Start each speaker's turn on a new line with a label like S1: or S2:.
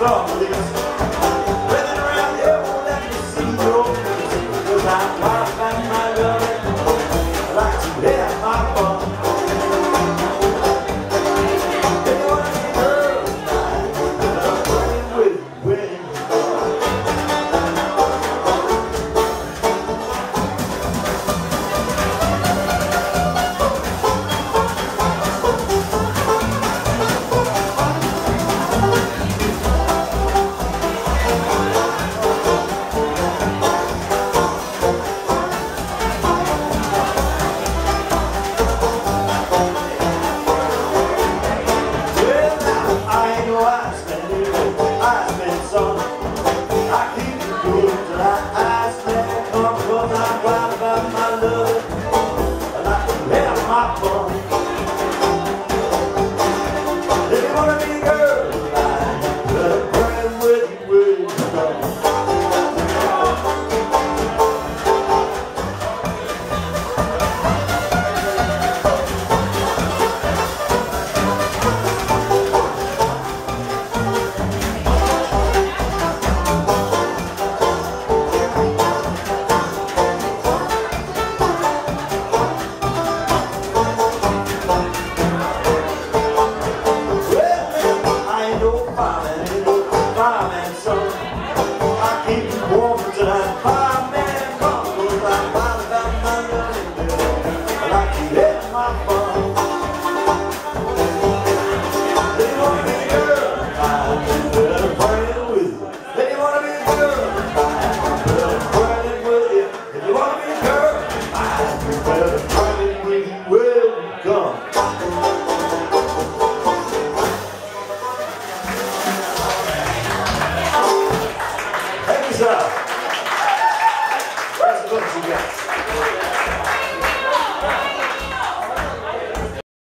S1: from yes.